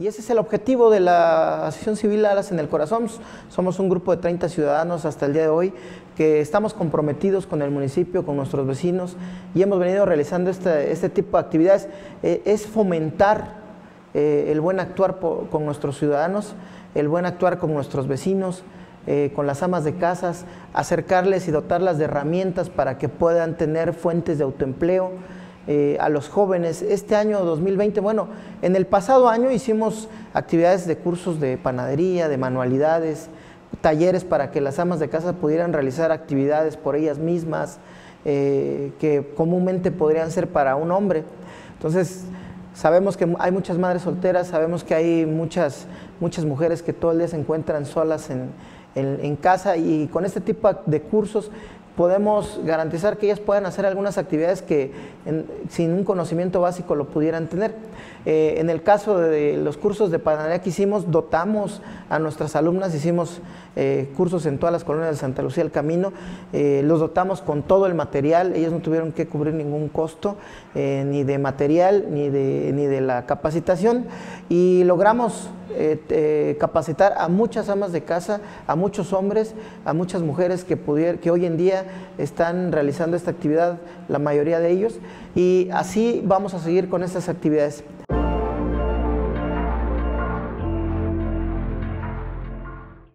Y ese es el objetivo de la Asociación Civil Alas en el Corazón. Somos un grupo de 30 ciudadanos hasta el día de hoy que estamos comprometidos con el municipio, con nuestros vecinos y hemos venido realizando este, este tipo de actividades. Eh, es fomentar eh, el buen actuar con nuestros ciudadanos, el buen actuar con nuestros vecinos, eh, con las amas de casas, acercarles y dotarlas de herramientas para que puedan tener fuentes de autoempleo eh, a los jóvenes. Este año 2020, bueno, en el pasado año hicimos actividades de cursos de panadería, de manualidades, talleres para que las amas de casa pudieran realizar actividades por ellas mismas, eh, que comúnmente podrían ser para un hombre. Entonces, sabemos que hay muchas madres solteras, sabemos que hay muchas, muchas mujeres que todo el día se encuentran solas en, en casa y con este tipo de cursos podemos garantizar que ellas puedan hacer algunas actividades que sin un conocimiento básico lo pudieran tener. Eh, en el caso de los cursos de panadería que hicimos, dotamos a nuestras alumnas, hicimos eh, cursos en todas las colonias de Santa Lucía del Camino, eh, los dotamos con todo el material, ellas no tuvieron que cubrir ningún costo, ni de material, ni de, ni de la capacitación, y logramos capacitar a muchas amas de casa, a muchos hombres, a muchas mujeres que, que hoy en día están realizando esta actividad, la mayoría de ellos, y así vamos a seguir con estas actividades.